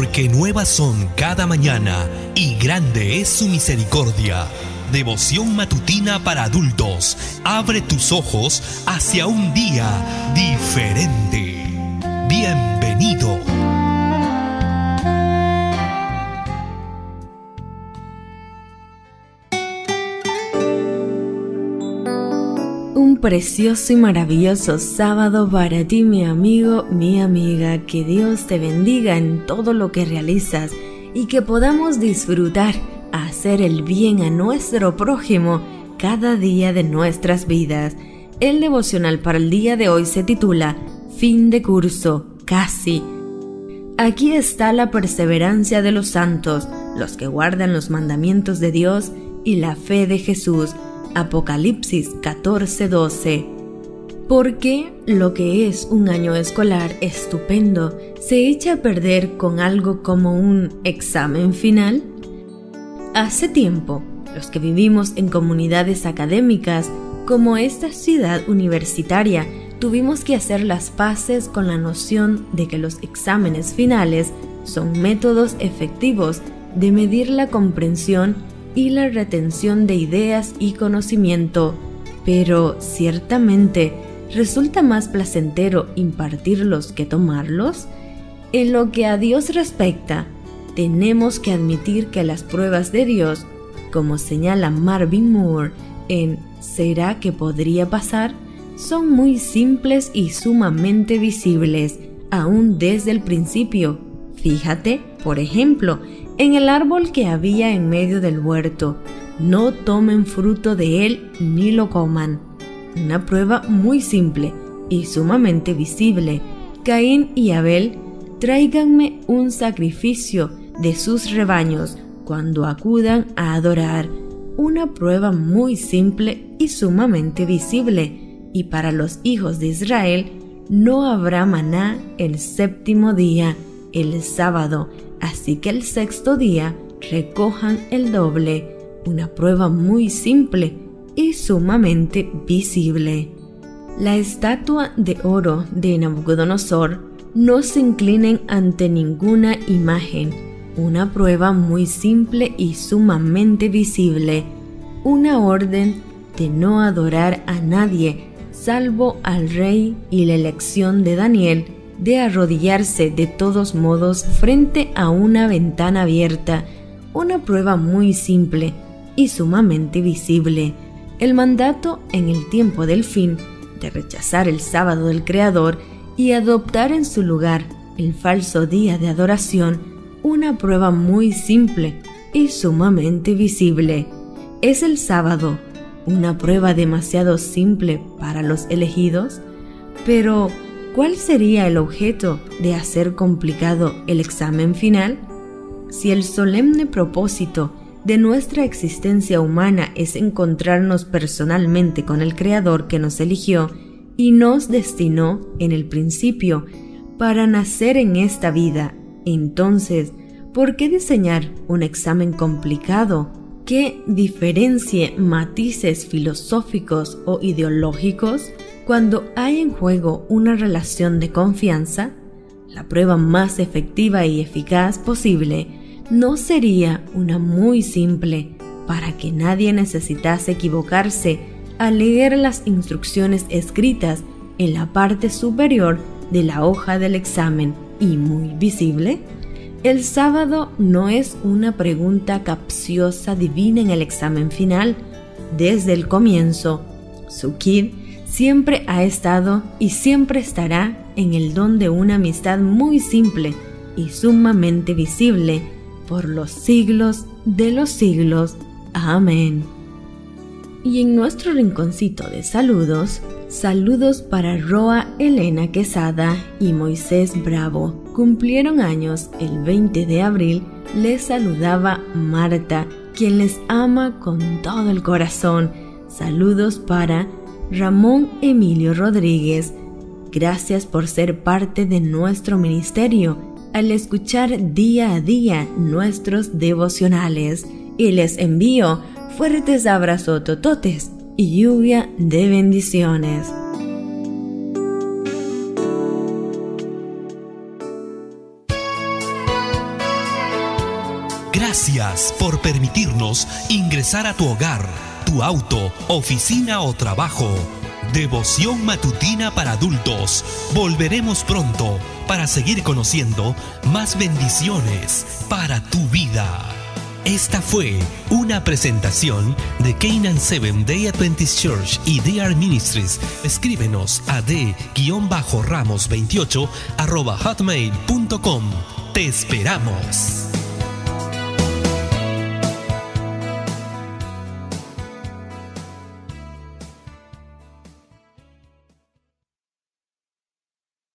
porque nuevas son cada mañana y grande es su misericordia. Devoción matutina para adultos. Abre tus ojos hacia un día diferente. Bienvenido. Precioso y maravilloso sábado para ti, mi amigo, mi amiga. Que Dios te bendiga en todo lo que realizas y que podamos disfrutar hacer el bien a nuestro prójimo cada día de nuestras vidas. El devocional para el día de hoy se titula Fin de curso, casi. Aquí está la perseverancia de los santos, los que guardan los mandamientos de Dios y la fe de Jesús. Apocalipsis 14:12. Porque lo que es un año escolar estupendo se echa a perder con algo como un examen final? Hace tiempo, los que vivimos en comunidades académicas como esta ciudad universitaria, tuvimos que hacer las paces con la noción de que los exámenes finales son métodos efectivos de medir la comprensión y la retención de ideas y conocimiento, pero ciertamente resulta más placentero impartirlos que tomarlos. En lo que a Dios respecta, tenemos que admitir que las pruebas de Dios, como señala Marvin Moore en ¿Será que podría pasar? son muy simples y sumamente visibles, aún desde el principio. Fíjate, por ejemplo, en el árbol que había en medio del huerto. No tomen fruto de él ni lo coman. Una prueba muy simple y sumamente visible. Caín y Abel, tráiganme un sacrificio de sus rebaños cuando acudan a adorar. Una prueba muy simple y sumamente visible. Y para los hijos de Israel no habrá maná el séptimo día, el sábado, así que el sexto día recojan el doble. Una prueba muy simple y sumamente visible. La estatua de oro de Nabucodonosor no se inclinen ante ninguna imagen una prueba muy simple y sumamente visible, una orden de no adorar a nadie salvo al rey y la elección de Daniel de arrodillarse de todos modos frente a una ventana abierta, una prueba muy simple y sumamente visible, el mandato en el tiempo del fin de rechazar el sábado del Creador y adoptar en su lugar el falso día de adoración una prueba muy simple y sumamente visible. ¿Es el sábado una prueba demasiado simple para los elegidos? Pero, ¿cuál sería el objeto de hacer complicado el examen final? Si el solemne propósito de nuestra existencia humana es encontrarnos personalmente con el Creador que nos eligió y nos destinó en el principio para nacer en esta vida entonces, ¿por qué diseñar un examen complicado que diferencie matices filosóficos o ideológicos cuando hay en juego una relación de confianza? La prueba más efectiva y eficaz posible no sería una muy simple para que nadie necesitase equivocarse al leer las instrucciones escritas en la parte superior de la hoja del examen y muy visible? El sábado no es una pregunta capciosa divina en el examen final. Desde el comienzo, su kid siempre ha estado y siempre estará en el don de una amistad muy simple y sumamente visible por los siglos de los siglos. Amén. Y en nuestro rinconcito de saludos, saludos para Roa Elena Quesada y Moisés Bravo. Cumplieron años el 20 de abril, les saludaba Marta, quien les ama con todo el corazón. Saludos para Ramón Emilio Rodríguez. Gracias por ser parte de nuestro ministerio al escuchar día a día nuestros devocionales. Y les envío fuertes abrazos tototes y lluvia de bendiciones. Gracias por permitirnos ingresar a tu hogar, tu auto, oficina o trabajo. Devoción matutina para adultos. Volveremos pronto para seguir conociendo más bendiciones para tu vida. Esta fue una presentación de Canaan Seven Day Adventist Church y DR Ministries. Escríbenos a d-ramos28 hotmail.com. Te esperamos.